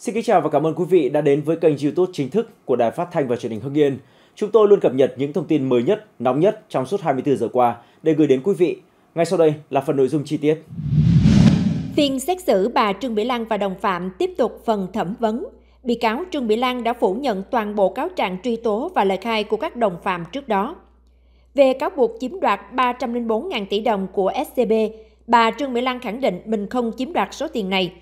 Xin kính chào và cảm ơn quý vị đã đến với kênh YouTube chính thức của Đài Phát thanh và Truyền hình Hưng Yên. Chúng tôi luôn cập nhật những thông tin mới nhất, nóng nhất trong suốt 24 giờ qua để gửi đến quý vị. Ngay sau đây là phần nội dung chi tiết. Phiên xét xử bà Trương Mỹ Lan và đồng phạm tiếp tục phần thẩm vấn. Bị cáo Trương Mỹ Lan đã phủ nhận toàn bộ cáo trạng truy tố và lời khai của các đồng phạm trước đó. Về cáo buộc chiếm đoạt 304.000 tỷ đồng của SCB, bà Trương Mỹ Lan khẳng định mình không chiếm đoạt số tiền này.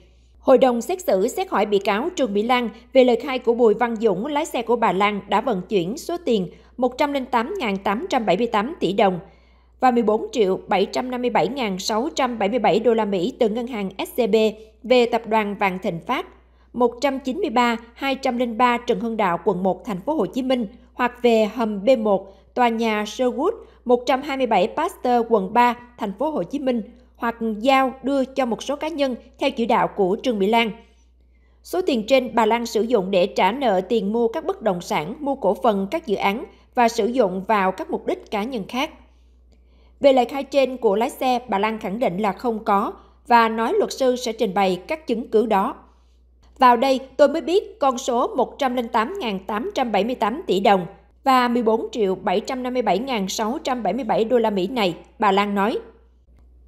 Hội đồng xét xử xét hỏi bị cáo Trương Mỹ Lan về lời khai của Bùi Văn Dũng, lái xe của bà Lan đã vận chuyển số tiền 108.878 tỷ đồng và 14 triệu 757.677 đô la Mỹ từ ngân hàng SCB về tập đoàn Vạn Thịnh Phát, 193 203 Trần Hưng Đạo, quận 1, thành phố Hồ Chí Minh hoặc về hầm B1, tòa nhà Sherwood, 127 Pasteur, quận 3, thành phố Hồ Chí Minh hoặc giao đưa cho một số cá nhân theo chỉ đạo của Trương Mỹ Lan. Số tiền trên bà Lan sử dụng để trả nợ tiền mua các bất động sản, mua cổ phần các dự án và sử dụng vào các mục đích cá nhân khác. Về lời khai trên của lái xe, bà Lan khẳng định là không có và nói luật sư sẽ trình bày các chứng cứ đó. Vào đây, tôi mới biết con số 108.878 tỷ đồng và 14 triệu 757.677 đô la Mỹ này, bà Lan nói.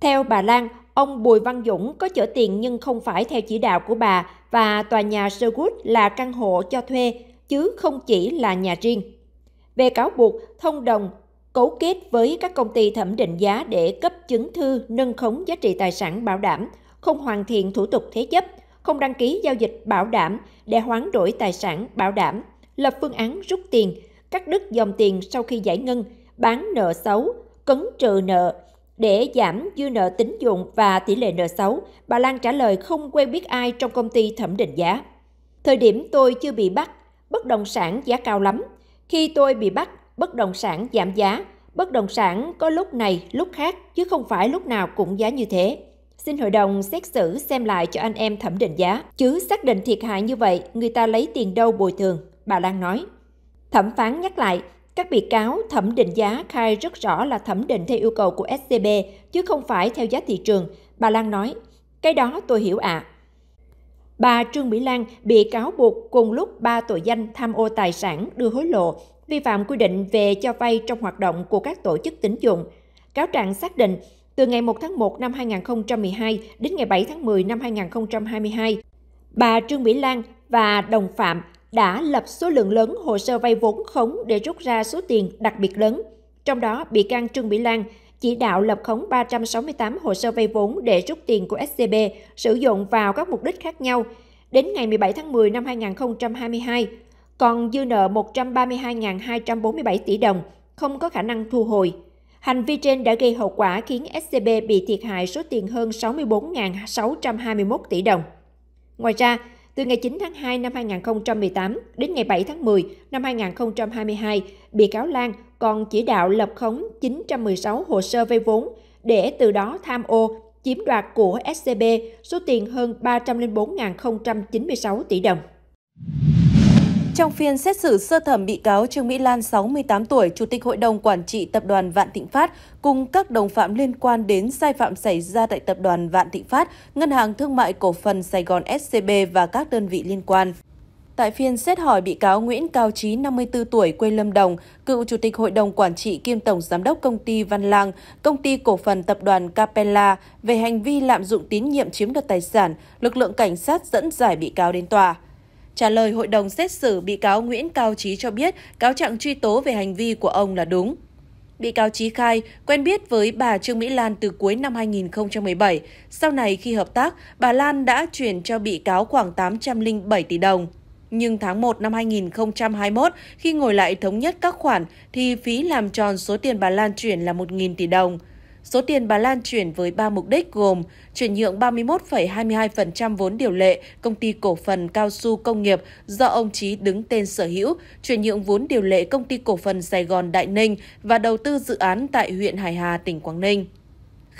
Theo bà Lan, ông Bùi Văn Dũng có chở tiền nhưng không phải theo chỉ đạo của bà và tòa nhà Sherwood là căn hộ cho thuê, chứ không chỉ là nhà riêng. Về cáo buộc, thông đồng cấu kết với các công ty thẩm định giá để cấp chứng thư nâng khống giá trị tài sản bảo đảm, không hoàn thiện thủ tục thế chấp, không đăng ký giao dịch bảo đảm để hoán đổi tài sản bảo đảm, lập phương án rút tiền, cắt đứt dòng tiền sau khi giải ngân, bán nợ xấu, cấn trừ nợ, để giảm dư nợ tín dụng và tỷ lệ nợ xấu, bà Lan trả lời không quen biết ai trong công ty thẩm định giá. Thời điểm tôi chưa bị bắt, bất động sản giá cao lắm. Khi tôi bị bắt, bất động sản giảm giá. Bất động sản có lúc này, lúc khác, chứ không phải lúc nào cũng giá như thế. Xin hội đồng xét xử xem lại cho anh em thẩm định giá. Chứ xác định thiệt hại như vậy, người ta lấy tiền đâu bồi thường, bà Lan nói. Thẩm phán nhắc lại, các bị cáo thẩm định giá khai rất rõ là thẩm định theo yêu cầu của SCB, chứ không phải theo giá thị trường. Bà Lan nói, cái đó tôi hiểu ạ. À. Bà Trương Mỹ Lan bị cáo buộc cùng lúc ba tội danh tham ô tài sản, đưa hối lộ, vi phạm quy định về cho vay trong hoạt động của các tổ chức tín dụng. Cáo trạng xác định, từ ngày 1 tháng 1 năm 2012 đến ngày 7 tháng 10 năm 2022, bà Trương Mỹ Lan và đồng phạm đã lập số lượng lớn hồ sơ vay vốn khống để rút ra số tiền đặc biệt lớn. Trong đó, bị can Trương Mỹ Lan chỉ đạo lập khống 368 hồ sơ vay vốn để rút tiền của SCB sử dụng vào các mục đích khác nhau. Đến ngày 17 tháng 10 năm 2022, còn dư nợ 132.247 tỷ đồng, không có khả năng thu hồi. Hành vi trên đã gây hậu quả khiến SCB bị thiệt hại số tiền hơn 64.621 tỷ đồng. Ngoài ra, từ ngày 9 tháng 2 năm 2018 đến ngày 7 tháng 10 năm 2022, bị cáo Lan còn chỉ đạo lập khống 916 hồ sơ vay vốn để từ đó tham ô, chiếm đoạt của SCB số tiền hơn 304.096 tỷ đồng. Trong phiên xét xử sơ thẩm bị cáo Trương Mỹ Lan 68 tuổi, Chủ tịch Hội đồng Quản trị Tập đoàn Vạn Thịnh Phát cùng các đồng phạm liên quan đến sai phạm xảy ra tại Tập đoàn Vạn Thịnh Phát, Ngân hàng Thương mại Cổ phần Sài Gòn SCB và các đơn vị liên quan. Tại phiên xét hỏi bị cáo Nguyễn Cao Trí, 54 tuổi, quê Lâm Đồng, cựu Chủ tịch Hội đồng Quản trị kiêm Tổng Giám đốc Công ty Văn Lang, Công ty Cổ phần Tập đoàn Capella về hành vi lạm dụng tín nhiệm chiếm đoạt tài sản, lực lượng cảnh sát dẫn giải bị cáo đến tòa. Trả lời hội đồng xét xử, bị cáo Nguyễn Cao Trí cho biết cáo trạng truy tố về hành vi của ông là đúng. Bị cáo Trí khai quen biết với bà Trương Mỹ Lan từ cuối năm 2017. Sau này khi hợp tác, bà Lan đã chuyển cho bị cáo khoảng 807 tỷ đồng. Nhưng tháng 1 năm 2021, khi ngồi lại thống nhất các khoản, thì phí làm tròn số tiền bà Lan chuyển là 1.000 tỷ đồng. Số tiền bà Lan chuyển với ba mục đích gồm chuyển nhượng 31,22% vốn điều lệ công ty cổ phần cao su công nghiệp do ông Trí đứng tên sở hữu, chuyển nhượng vốn điều lệ công ty cổ phần Sài Gòn Đại Ninh và đầu tư dự án tại huyện Hải Hà, tỉnh Quảng Ninh.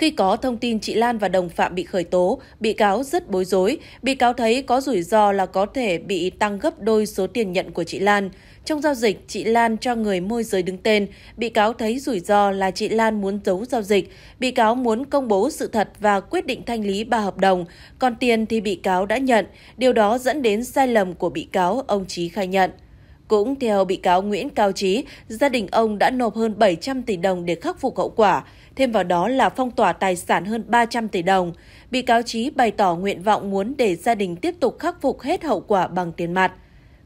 Khi có thông tin chị Lan và đồng phạm bị khởi tố, bị cáo rất bối rối. Bị cáo thấy có rủi ro là có thể bị tăng gấp đôi số tiền nhận của chị Lan. Trong giao dịch, chị Lan cho người môi giới đứng tên. Bị cáo thấy rủi ro là chị Lan muốn giấu giao dịch. Bị cáo muốn công bố sự thật và quyết định thanh lý ba hợp đồng. Còn tiền thì bị cáo đã nhận. Điều đó dẫn đến sai lầm của bị cáo, ông Trí khai nhận. Cũng theo bị cáo Nguyễn Cao Trí, gia đình ông đã nộp hơn 700 tỷ đồng để khắc phục hậu quả, thêm vào đó là phong tỏa tài sản hơn 300 tỷ đồng. Bị cáo Trí bày tỏ nguyện vọng muốn để gia đình tiếp tục khắc phục hết hậu quả bằng tiền mặt.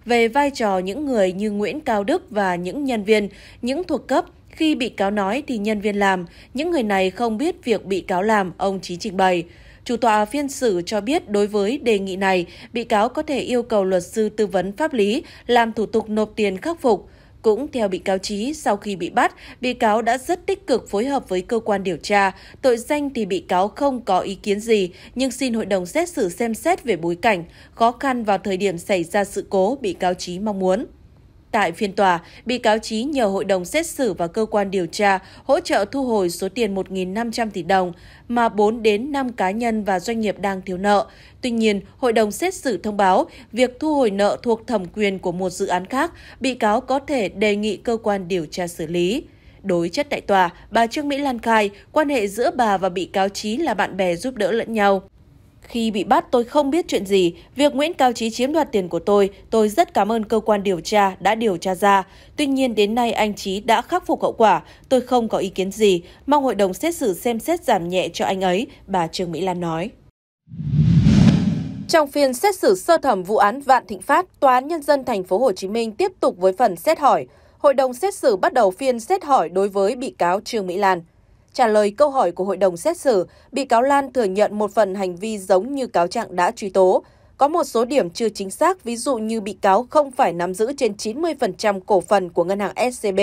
Về vai trò những người như Nguyễn Cao Đức và những nhân viên, những thuộc cấp, khi bị cáo nói thì nhân viên làm, những người này không biết việc bị cáo làm, ông Trí trình bày. Chủ tọa phiên xử cho biết đối với đề nghị này, bị cáo có thể yêu cầu luật sư tư vấn pháp lý làm thủ tục nộp tiền khắc phục. Cũng theo bị cáo Trí, sau khi bị bắt, bị cáo đã rất tích cực phối hợp với cơ quan điều tra. Tội danh thì bị cáo không có ý kiến gì, nhưng xin hội đồng xét xử xem xét về bối cảnh, khó khăn vào thời điểm xảy ra sự cố bị cáo Trí mong muốn. Tại phiên tòa, bị cáo Trí nhờ hội đồng xét xử và cơ quan điều tra hỗ trợ thu hồi số tiền 1.500 tỷ đồng mà 4 đến 5 cá nhân và doanh nghiệp đang thiếu nợ. Tuy nhiên, hội đồng xét xử thông báo việc thu hồi nợ thuộc thẩm quyền của một dự án khác, bị cáo có thể đề nghị cơ quan điều tra xử lý. Đối chất tại tòa, bà Trương Mỹ Lan khai quan hệ giữa bà và bị cáo Trí là bạn bè giúp đỡ lẫn nhau. Khi bị bắt tôi không biết chuyện gì, việc Nguyễn Cao Trí chiếm đoạt tiền của tôi, tôi rất cảm ơn cơ quan điều tra đã điều tra ra. Tuy nhiên đến nay anh Trí đã khắc phục hậu quả, tôi không có ý kiến gì, mong hội đồng xét xử xem xét giảm nhẹ cho anh ấy, bà Trương Mỹ Lan nói. Trong phiên xét xử sơ thẩm vụ án Vạn Thịnh Phát, Tòa án Nhân dân thành phố Hồ Chí Minh tiếp tục với phần xét hỏi. Hội đồng xét xử bắt đầu phiên xét hỏi đối với bị cáo Trương Mỹ Lan. Trả lời câu hỏi của hội đồng xét xử, bị cáo Lan thừa nhận một phần hành vi giống như cáo trạng đã truy tố. Có một số điểm chưa chính xác, ví dụ như bị cáo không phải nắm giữ trên 90% cổ phần của ngân hàng SCB,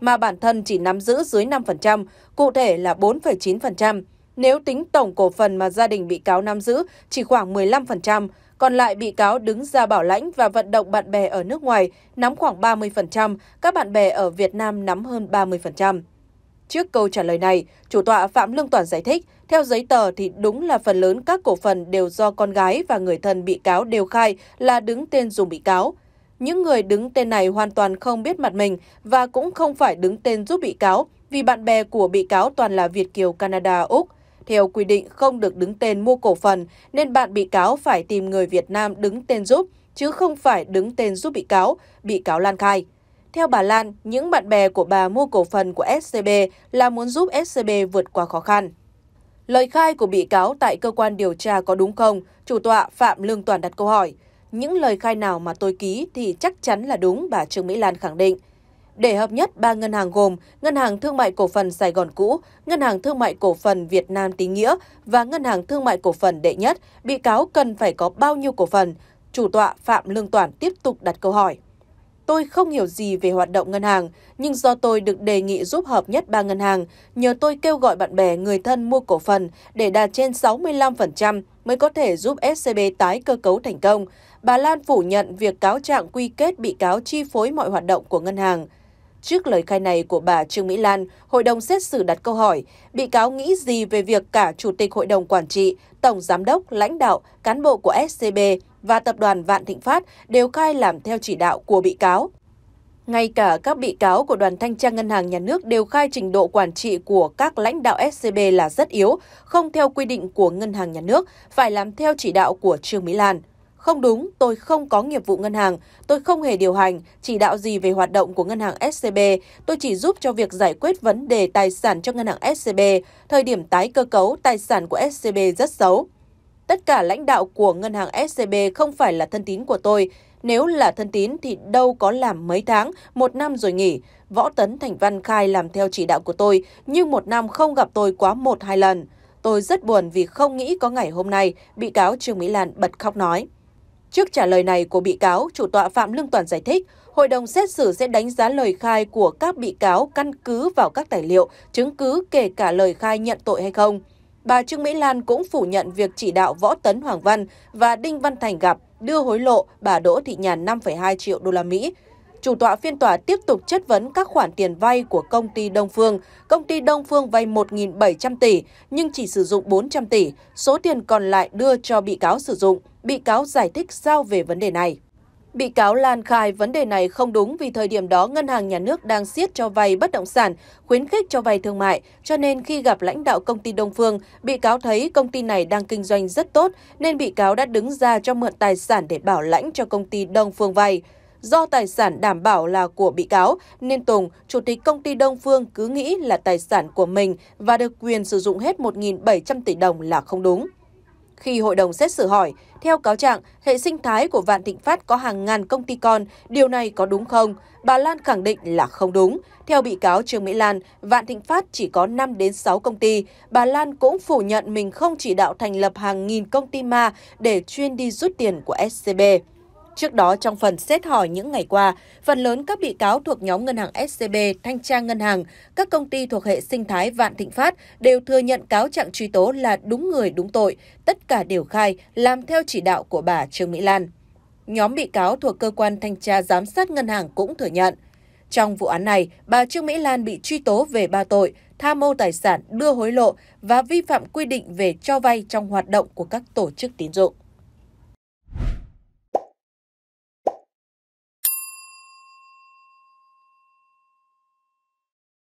mà bản thân chỉ nắm giữ dưới 5%, cụ thể là 4,9%. Nếu tính tổng cổ phần mà gia đình bị cáo nắm giữ chỉ khoảng 15%, còn lại bị cáo đứng ra bảo lãnh và vận động bạn bè ở nước ngoài nắm khoảng 30%, các bạn bè ở Việt Nam nắm hơn 30%. Trước câu trả lời này, chủ tọa Phạm Lương toàn giải thích, theo giấy tờ thì đúng là phần lớn các cổ phần đều do con gái và người thân bị cáo đều khai là đứng tên dùng bị cáo. Những người đứng tên này hoàn toàn không biết mặt mình và cũng không phải đứng tên giúp bị cáo vì bạn bè của bị cáo toàn là Việt Kiều Canada, Úc. Theo quy định không được đứng tên mua cổ phần nên bạn bị cáo phải tìm người Việt Nam đứng tên giúp chứ không phải đứng tên giúp bị cáo, bị cáo Lan khai. Theo bà Lan, những bạn bè của bà mua cổ phần của SCB là muốn giúp SCB vượt qua khó khăn. Lời khai của bị cáo tại cơ quan điều tra có đúng không? Chủ tọa Phạm Lương Toàn đặt câu hỏi. Những lời khai nào mà tôi ký thì chắc chắn là đúng, bà Trương Mỹ Lan khẳng định. Để hợp nhất ba ngân hàng gồm Ngân hàng Thương mại Cổ phần Sài Gòn cũ, Ngân hàng Thương mại Cổ phần Việt Nam Tín Nghĩa và Ngân hàng Thương mại Cổ phần Đệ Nhất, bị cáo cần phải có bao nhiêu cổ phần? Chủ tọa Phạm Lương Toản tiếp tục đặt câu hỏi. Tôi không hiểu gì về hoạt động ngân hàng, nhưng do tôi được đề nghị giúp hợp nhất ba ngân hàng, nhờ tôi kêu gọi bạn bè người thân mua cổ phần để đạt trên 65% mới có thể giúp SCB tái cơ cấu thành công. Bà Lan phủ nhận việc cáo trạng quy kết bị cáo chi phối mọi hoạt động của ngân hàng. Trước lời khai này của bà Trương Mỹ Lan, hội đồng xét xử đặt câu hỏi, bị cáo nghĩ gì về việc cả Chủ tịch Hội đồng Quản trị, Tổng Giám đốc, lãnh đạo, cán bộ của SCB và tập đoàn Vạn Thịnh Phát đều khai làm theo chỉ đạo của bị cáo. Ngay cả các bị cáo của đoàn thanh tra ngân hàng nhà nước đều khai trình độ quản trị của các lãnh đạo SCB là rất yếu, không theo quy định của ngân hàng nhà nước, phải làm theo chỉ đạo của Trương Mỹ Lan. Không đúng, tôi không có nghiệp vụ ngân hàng, tôi không hề điều hành, chỉ đạo gì về hoạt động của ngân hàng SCB, tôi chỉ giúp cho việc giải quyết vấn đề tài sản cho ngân hàng SCB, thời điểm tái cơ cấu tài sản của SCB rất xấu. Tất cả lãnh đạo của ngân hàng SCB không phải là thân tín của tôi. Nếu là thân tín thì đâu có làm mấy tháng, một năm rồi nghỉ. Võ Tấn Thành Văn khai làm theo chỉ đạo của tôi, nhưng một năm không gặp tôi quá một hai lần. Tôi rất buồn vì không nghĩ có ngày hôm nay, bị cáo Trương Mỹ Lan bật khóc nói. Trước trả lời này của bị cáo, chủ tọa Phạm Lương Toàn giải thích, hội đồng xét xử sẽ đánh giá lời khai của các bị cáo căn cứ vào các tài liệu, chứng cứ kể cả lời khai nhận tội hay không bà Trương Mỹ Lan cũng phủ nhận việc chỉ đạo Võ Tấn Hoàng Văn và Đinh Văn Thành gặp đưa hối lộ bà Đỗ Thị Nhàn 5,2 triệu đô la Mỹ chủ tọa phiên tòa tiếp tục chất vấn các khoản tiền vay của công ty Đông Phương. Công ty Đông Phương vay 1.700 tỷ nhưng chỉ sử dụng 400 tỷ, số tiền còn lại đưa cho bị cáo sử dụng. Bị cáo giải thích sao về vấn đề này. Bị cáo Lan khai vấn đề này không đúng vì thời điểm đó Ngân hàng Nhà nước đang siết cho vay bất động sản, khuyến khích cho vay thương mại, cho nên khi gặp lãnh đạo công ty Đông Phương, bị cáo thấy công ty này đang kinh doanh rất tốt nên bị cáo đã đứng ra cho mượn tài sản để bảo lãnh cho công ty Đông Phương vay. Do tài sản đảm bảo là của bị cáo, nên Tùng, chủ tịch công ty Đông Phương cứ nghĩ là tài sản của mình và được quyền sử dụng hết 1.700 tỷ đồng là không đúng. Khi hội đồng xét xử hỏi, theo cáo trạng, hệ sinh thái của Vạn Thịnh Phát có hàng ngàn công ty con, điều này có đúng không? Bà Lan khẳng định là không đúng. Theo bị cáo Trương Mỹ Lan, Vạn Thịnh Phát chỉ có 5 đến 6 công ty. Bà Lan cũng phủ nhận mình không chỉ đạo thành lập hàng nghìn công ty ma để chuyên đi rút tiền của SCB. Trước đó, trong phần xét hỏi những ngày qua, phần lớn các bị cáo thuộc nhóm ngân hàng SCB, thanh tra ngân hàng, các công ty thuộc hệ sinh thái Vạn Thịnh Phát đều thừa nhận cáo trạng truy tố là đúng người đúng tội, tất cả đều khai làm theo chỉ đạo của bà Trương Mỹ Lan. Nhóm bị cáo thuộc cơ quan thanh tra giám sát ngân hàng cũng thừa nhận. Trong vụ án này, bà Trương Mỹ Lan bị truy tố về ba tội tham mô tài sản, đưa hối lộ và vi phạm quy định về cho vay trong hoạt động của các tổ chức tín dụng.